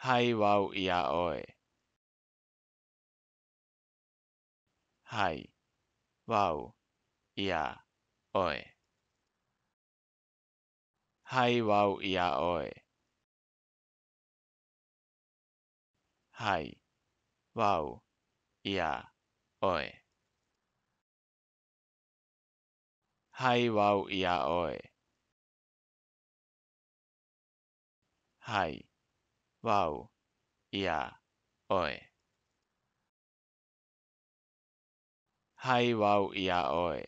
Haiwau iaoe. Hai wau iaoe. Hai wau iaoe. Hai wau iaoe. Hai wau iaoe. Hai wow, yeah, oi. Hi, wow, yeah, oi.